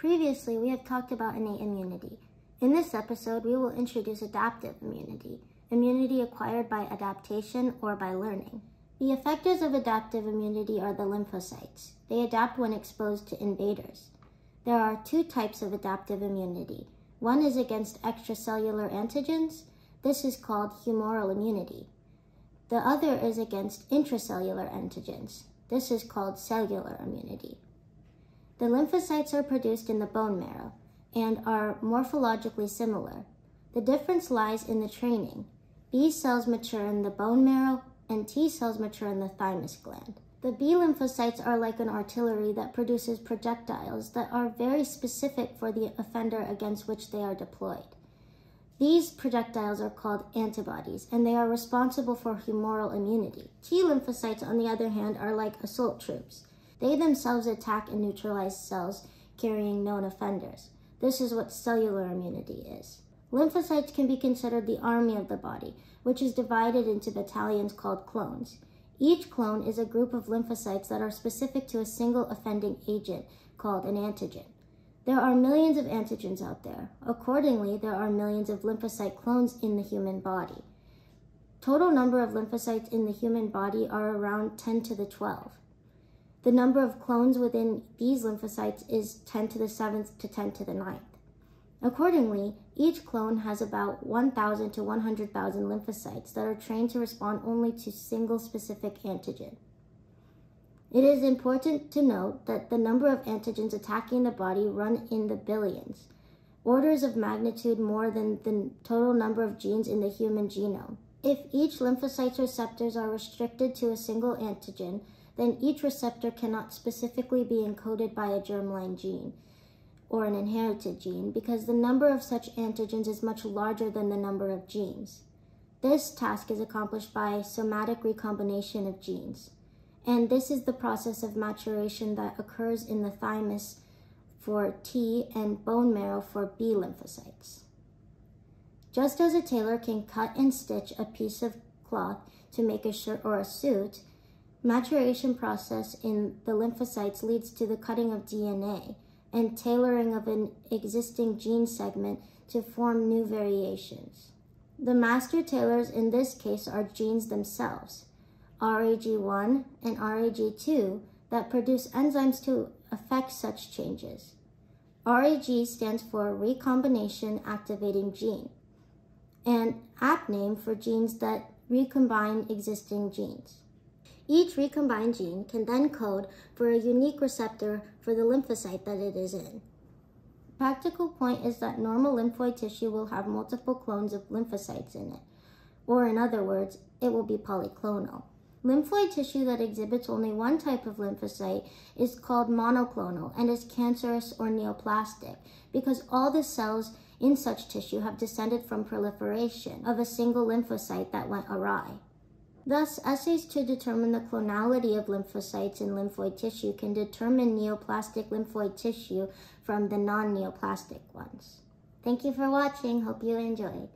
Previously, we have talked about innate immunity. In this episode, we will introduce adaptive immunity, immunity acquired by adaptation or by learning. The effectors of adaptive immunity are the lymphocytes. They adapt when exposed to invaders. There are two types of adaptive immunity. One is against extracellular antigens. This is called humoral immunity. The other is against intracellular antigens. This is called cellular immunity. The lymphocytes are produced in the bone marrow and are morphologically similar. The difference lies in the training. B cells mature in the bone marrow and T cells mature in the thymus gland. The B lymphocytes are like an artillery that produces projectiles that are very specific for the offender against which they are deployed. These projectiles are called antibodies, and they are responsible for humoral immunity. T lymphocytes, on the other hand, are like assault troops. They themselves attack and neutralize cells carrying known offenders. This is what cellular immunity is. Lymphocytes can be considered the army of the body, which is divided into battalions called clones. Each clone is a group of lymphocytes that are specific to a single offending agent called an antigen. There are millions of antigens out there. Accordingly, there are millions of lymphocyte clones in the human body. Total number of lymphocytes in the human body are around 10 to the 12. The number of clones within these lymphocytes is 10 to the 7th to 10 to the 9th. Accordingly, each clone has about 1,000 to 100,000 lymphocytes that are trained to respond only to single specific antigen. It is important to note that the number of antigens attacking the body run in the billions, orders of magnitude more than the total number of genes in the human genome. If each lymphocyte's receptors are restricted to a single antigen, then each receptor cannot specifically be encoded by a germline gene or an inherited gene because the number of such antigens is much larger than the number of genes. This task is accomplished by somatic recombination of genes and this is the process of maturation that occurs in the thymus for T and bone marrow for B lymphocytes. Just as a tailor can cut and stitch a piece of cloth to make a shirt or a suit, maturation process in the lymphocytes leads to the cutting of DNA and tailoring of an existing gene segment to form new variations. The master tailors in this case are genes themselves. RAG1 and RAG2 that produce enzymes to affect such changes. RAG stands for recombination activating gene, an apt name for genes that recombine existing genes. Each recombined gene can then code for a unique receptor for the lymphocyte that it is in. Practical point is that normal lymphoid tissue will have multiple clones of lymphocytes in it, or in other words, it will be polyclonal. Lymphoid tissue that exhibits only one type of lymphocyte is called monoclonal and is cancerous or neoplastic because all the cells in such tissue have descended from proliferation of a single lymphocyte that went awry. Thus, assays to determine the clonality of lymphocytes in lymphoid tissue can determine neoplastic lymphoid tissue from the non-neoplastic ones. Thank you for watching. Hope you enjoyed.